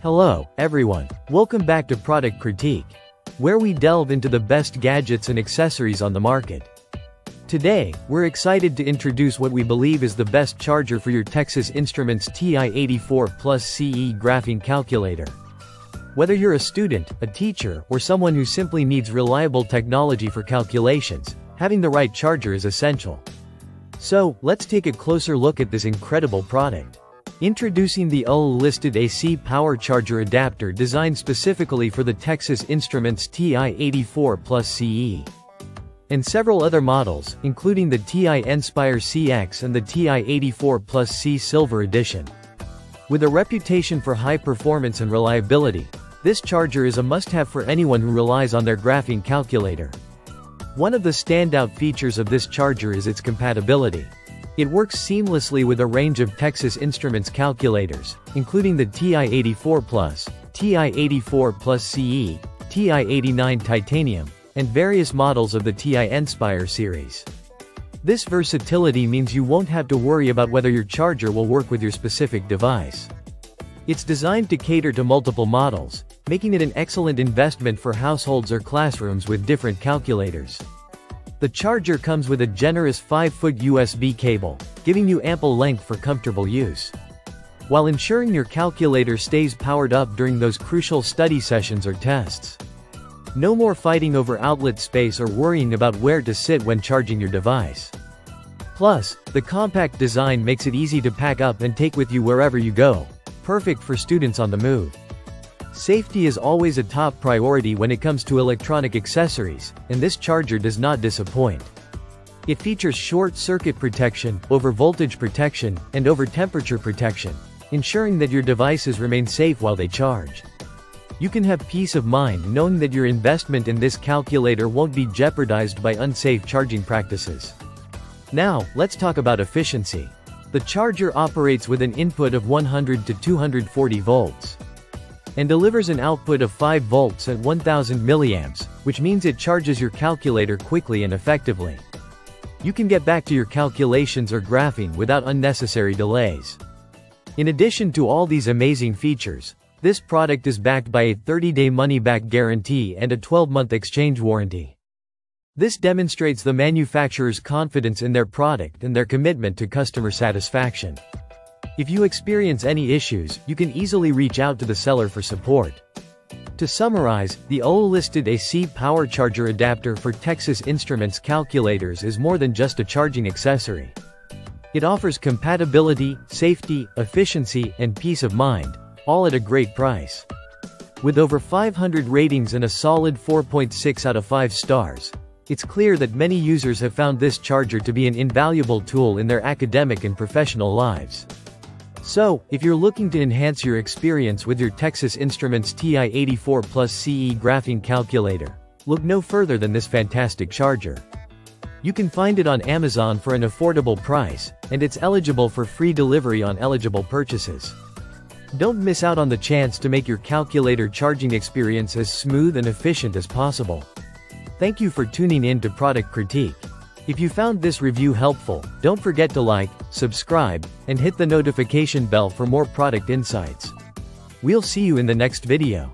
Hello, everyone. Welcome back to Product Critique, where we delve into the best gadgets and accessories on the market. Today, we're excited to introduce what we believe is the best charger for your Texas Instruments TI-84 Plus CE graphing calculator. Whether you're a student, a teacher, or someone who simply needs reliable technology for calculations, having the right charger is essential. So, let's take a closer look at this incredible product. Introducing the UL-listed AC power charger adapter designed specifically for the Texas Instruments TI-84 Plus CE. And several other models, including the TI Nspire CX and the TI-84 Plus C Silver Edition. With a reputation for high performance and reliability, this charger is a must-have for anyone who relies on their graphing calculator. One of the standout features of this charger is its compatibility. It works seamlessly with a range of Texas Instruments calculators, including the TI-84 Plus, TI-84 Plus CE, TI-89 Titanium, and various models of the TI Nspire series. This versatility means you won't have to worry about whether your charger will work with your specific device. It's designed to cater to multiple models, making it an excellent investment for households or classrooms with different calculators. The charger comes with a generous 5-foot USB cable, giving you ample length for comfortable use. While ensuring your calculator stays powered up during those crucial study sessions or tests. No more fighting over outlet space or worrying about where to sit when charging your device. Plus, the compact design makes it easy to pack up and take with you wherever you go, perfect for students on the move. Safety is always a top priority when it comes to electronic accessories, and this charger does not disappoint. It features short-circuit protection, over-voltage protection, and over-temperature protection, ensuring that your devices remain safe while they charge. You can have peace of mind knowing that your investment in this calculator won't be jeopardized by unsafe charging practices. Now, let's talk about efficiency. The charger operates with an input of 100 to 240 volts and delivers an output of 5 volts at 1000 milliamps, which means it charges your calculator quickly and effectively. You can get back to your calculations or graphing without unnecessary delays. In addition to all these amazing features, this product is backed by a 30-day money-back guarantee and a 12-month exchange warranty. This demonstrates the manufacturer's confidence in their product and their commitment to customer satisfaction. If you experience any issues, you can easily reach out to the seller for support. To summarize, the UL-listed AC power charger adapter for Texas Instruments calculators is more than just a charging accessory. It offers compatibility, safety, efficiency, and peace of mind, all at a great price. With over 500 ratings and a solid 4.6 out of 5 stars, it's clear that many users have found this charger to be an invaluable tool in their academic and professional lives. So, if you're looking to enhance your experience with your Texas Instruments TI-84 Plus CE graphing calculator, look no further than this fantastic charger. You can find it on Amazon for an affordable price, and it's eligible for free delivery on eligible purchases. Don't miss out on the chance to make your calculator charging experience as smooth and efficient as possible. Thank you for tuning in to Product Critique. If you found this review helpful, don't forget to like, subscribe, and hit the notification bell for more product insights. We'll see you in the next video.